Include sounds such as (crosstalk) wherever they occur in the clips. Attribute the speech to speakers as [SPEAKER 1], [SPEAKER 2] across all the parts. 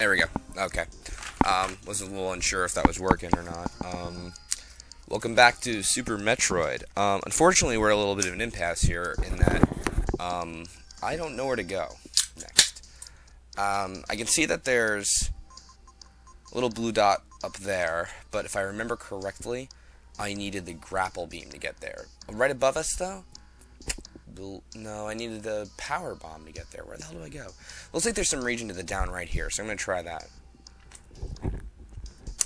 [SPEAKER 1] There we go. Okay. Um, wasn't a little unsure if that was working or not. Um, welcome back to Super Metroid. Um, unfortunately, we're a little bit of an impasse here in that um, I don't know where to go next. Um, I can see that there's a little blue dot up there, but if I remember correctly, I needed the grapple beam to get there. Right above us, though, no, I needed the power bomb to get there. Where the hell do I go? Looks like there's some region to the down right here, so I'm going to try that.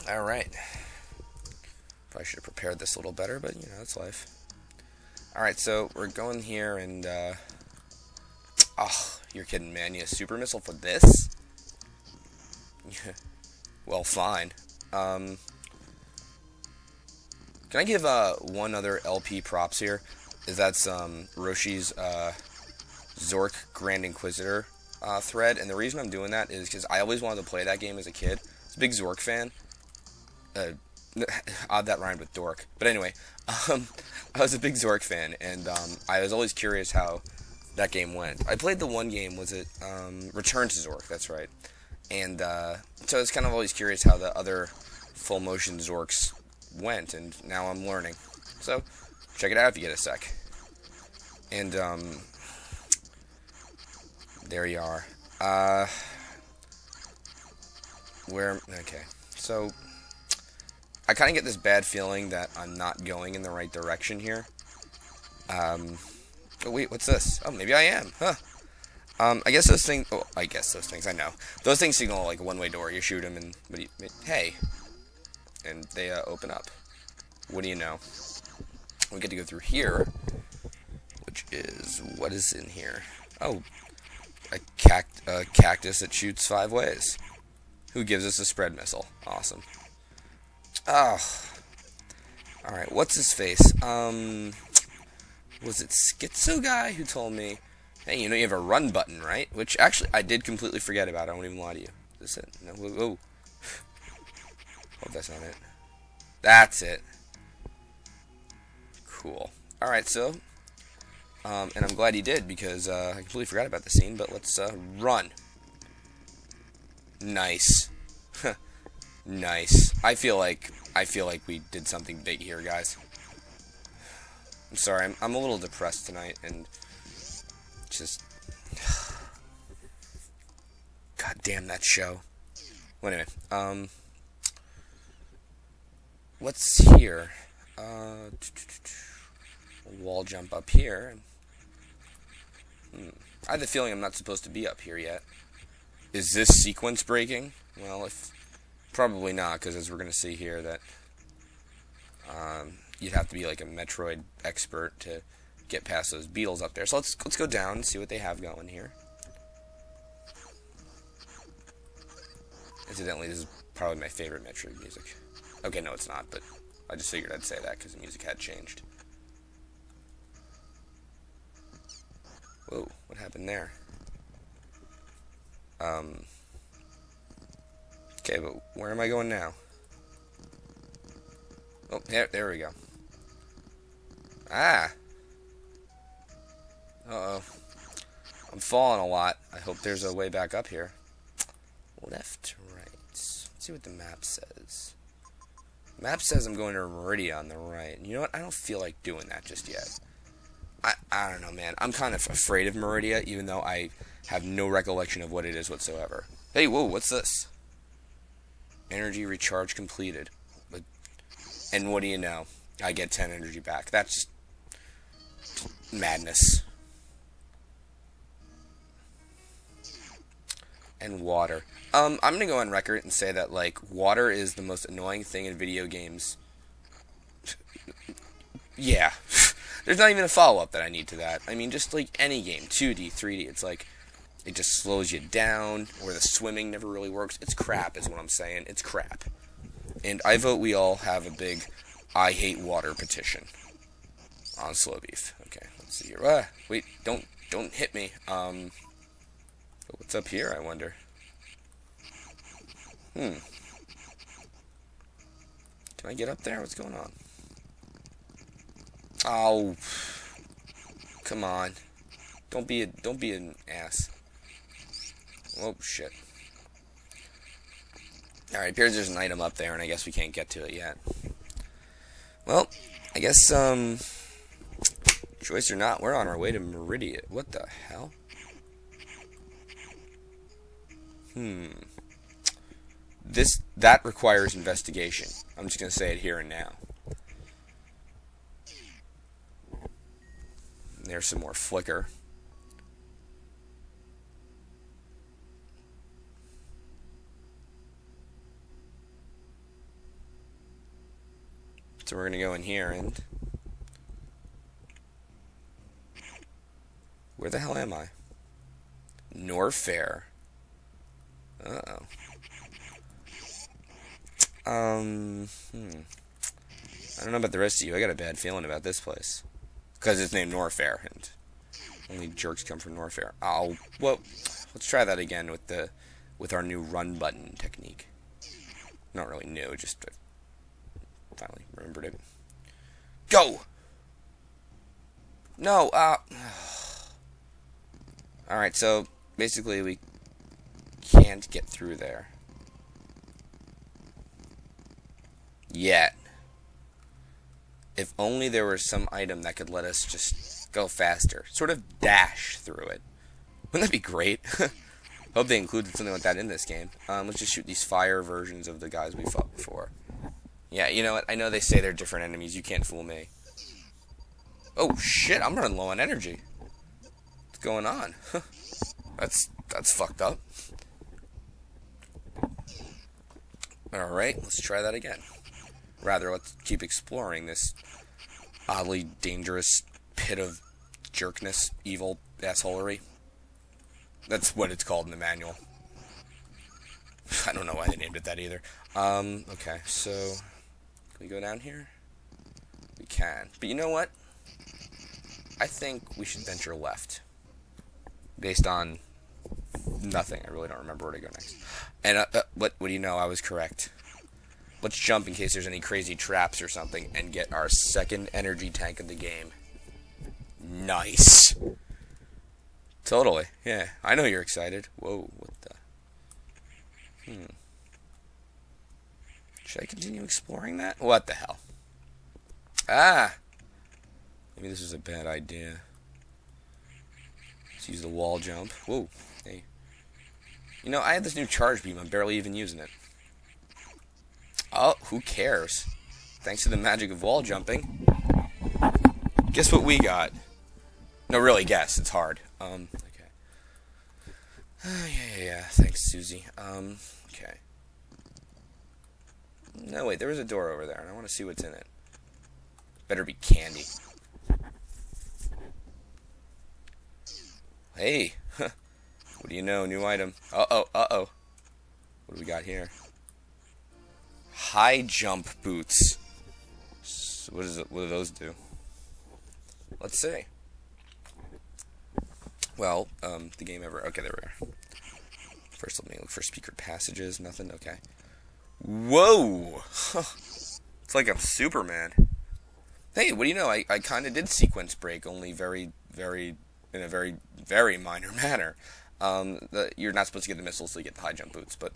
[SPEAKER 1] Alright. Probably should have prepared this a little better, but, you know, it's life. Alright, so we're going here and, uh... Oh, you're kidding, man. You a super missile for this? (laughs) well, fine. Um... Can I give, uh, one other LP props here? That's um, Roshi's uh, Zork Grand Inquisitor uh, thread, and the reason I'm doing that is because I always wanted to play that game as a kid. I was a big Zork fan. Uh, (laughs) odd that rhymed with dork, but anyway, (laughs) um, I was a big Zork fan, and um, I was always curious how that game went. I played the one game, was it um, Return to Zork? That's right, and uh, so I was kind of always curious how the other full motion Zorks went, and now I'm learning. So Check it out if you get a sec. And, um, there you are. Uh, where, okay. So, I kind of get this bad feeling that I'm not going in the right direction here. Um, oh wait, what's this? Oh, maybe I am. Huh. Um, I guess those things, oh, I guess those things, I know. Those things signal like a one-way door. You shoot them and, what do you, hey. And they, uh, open up. What do you know? We get to go through here, which is, what is in here? Oh, a, cact a cactus that shoots five ways. Who gives us a spread missile? Awesome. Oh. Alright, what's his face? Um, was it Schizo guy who told me, hey, you know you have a run button, right? Which, actually, I did completely forget about. I won't even lie to you. Is this it? No, whoa, whoa. (sighs) Hope that's not it. That's it cool. Alright, so, um, and I'm glad he did, because uh, I completely forgot about the scene, but let's uh, run. Nice. (laughs) nice. I feel like, I feel like we did something big here, guys. I'm sorry, I'm, I'm a little depressed tonight, and just... (sighs) God damn that show. Well, anyway, um... What's here? Uh wall jump up here. Hmm. I have the feeling I'm not supposed to be up here yet. Is this sequence breaking? Well, if probably not, because as we're going to see here, that um, you'd have to be like a Metroid expert to get past those beetles up there. So let's let's go down and see what they have going here. Incidentally, this is probably my favorite Metroid music. Okay, no, it's not, but I just figured I'd say that because the music had changed. Whoa, what happened there? Um. Okay, but where am I going now? Oh, there, there we go. Ah! Uh-oh. I'm falling a lot. I hope there's a way back up here. Left right. Let's see what the map says. Map says I'm going to Maridia on the right. You know what? I don't feel like doing that just yet. I, I don't know, man. I'm kind of afraid of Maridia, even though I have no recollection of what it is whatsoever. Hey, whoa, what's this? Energy recharge completed. And what do you know? I get 10 energy back. That's madness. And water. Um, I'm gonna go on record and say that, like, water is the most annoying thing in video games. (laughs) yeah. There's not even a follow-up that I need to that. I mean, just like any game, 2D, 3D, it's like, it just slows you down, or the swimming never really works. It's crap, is what I'm saying. It's crap. And I vote we all have a big I hate water petition on Slow Beef. Okay, let's see here. Ah, wait, don't don't hit me. Um, what's up here? I wonder. Hmm. Can I get up there? What's going on? Oh, come on! Don't be a don't be an ass. Oh shit! Alright, appears there's an item up there, and I guess we can't get to it yet. Well, I guess, um... Choice or not, we're on our way to Meridian. What the hell? Hmm. This, that requires investigation. I'm just gonna say it here and now. There's some more flicker. So we're going to go in here and... Where the hell am I? Norfair. Uh-oh. Um, hmm. I don't know about the rest of you. I got a bad feeling about this place. Because it's named Norfair, and only jerks come from Norfair. Oh, well, let's try that again with the with our new run button technique. Not really new, just finally remembered it. Go! No, uh... (sighs) Alright, so basically we can't get through there. Yet. If only there was some item that could let us just go faster. Sort of dash through it. Wouldn't that be great? (laughs) Hope they included something like that in this game. Um, let's just shoot these fire versions of the guys we fought before. Yeah, you know what? I know they say they're different enemies. You can't fool me. Oh, shit. I'm running low on energy. What's going on? (laughs) that's, that's fucked up. Alright, let's try that again. Rather, let's keep exploring this oddly dangerous pit of jerkness, evil assholery. That's what it's called in the manual. I don't know why they named it that either. Um, okay, so can we go down here? We can. But you know what? I think we should venture left. Based on nothing. I really don't remember where to go next. And uh, uh, what, what do you know? I was correct. Let's jump in case there's any crazy traps or something and get our second energy tank of the game. Nice. Totally. Yeah. I know you're excited. Whoa, what the... Hmm. Should I continue exploring that? What the hell? Ah! Maybe this is a bad idea. Let's use the wall jump. Whoa. Hey. You know, I have this new charge beam. I'm barely even using it. Oh, who cares? Thanks to the magic of wall jumping. Guess what we got? No, really, guess. It's hard. Um, okay. Uh, (sighs) yeah, yeah, yeah. Thanks, Susie. Um, okay. No, wait, there was a door over there, and I want to see what's in it. Better be candy. Hey, (laughs) what do you know? New item. Uh-oh, uh-oh. What do we got here? High jump boots. So what, is it, what do those do? Let's see. Well, um, the game ever... Okay, there we are. First, let me look for speaker passages. Nothing? Okay. Whoa! (laughs) it's like I'm Superman. Hey, what do you know? I, I kind of did sequence break, only very, very, in a very, very minor (laughs) manner. Um, the, you're not supposed to get the missiles to get the high jump boots, but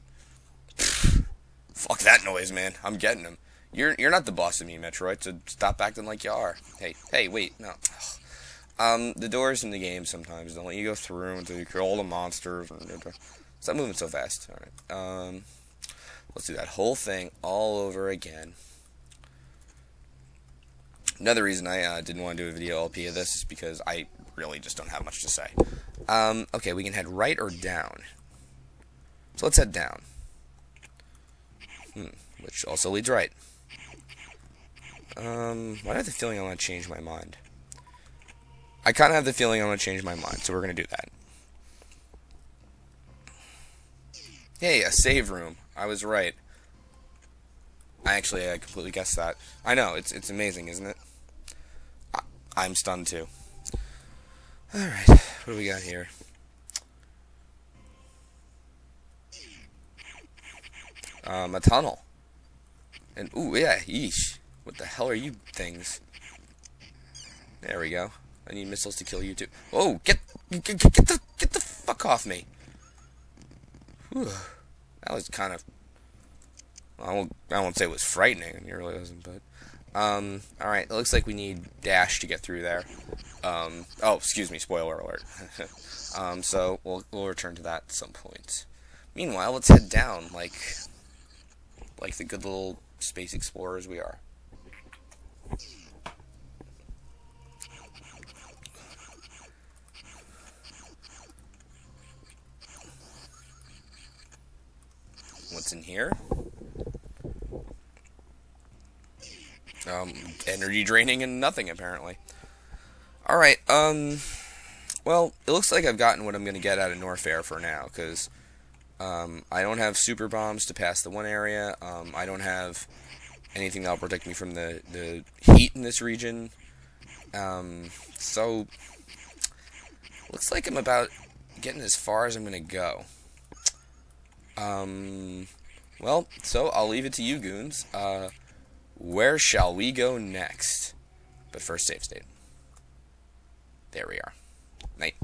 [SPEAKER 1] fuck that noise, man. I'm getting them. You're you're not the boss of me, Metroid. So stop acting like you are. Hey, hey, wait, no. (sighs) Um, the doors in the game sometimes don't let you go through until you kill all the monsters. Stop moving so fast. All right. Um. Let's do that whole thing all over again. Another reason I uh, didn't want to do a video LP of this is because I really just don't have much to say. Um, okay, we can head right or down. So let's head down. Hmm, which also leads right. Um, I have the feeling I want to change my mind? I kind of have the feeling I want to change my mind, so we're going to do that. Hey, a save room. I was right. I actually I completely guessed that. I know, it's it's amazing, isn't it? I, am stunned too. Alright, what do we got here? Um, a tunnel. And, ooh, yeah, yeesh. What the hell are you things? There we go. I need missiles to kill you too. Oh, get, get, get the, get the fuck off me. Whew. That was kind of I won't, I won't say it was frightening. It really wasn't, but. Um, alright, it looks like we need Dash to get through there. Um, oh, excuse me, spoiler alert. (laughs) um, so, we'll, we'll return to that at some point. Meanwhile, let's head down, like, like the good little space explorers we are. What's in here? Um, energy draining and nothing, apparently. Alright, um, well, it looks like I've gotten what I'm going to get out of Norfair for now, because um, I don't have super bombs to pass the one area. Um, I don't have anything that'll protect me from the, the heat in this region. Um, so, looks like I'm about getting as far as I'm going to go. Um, well, so I'll leave it to you goons. Uh, where shall we go next? But first, save state. There we are. Night.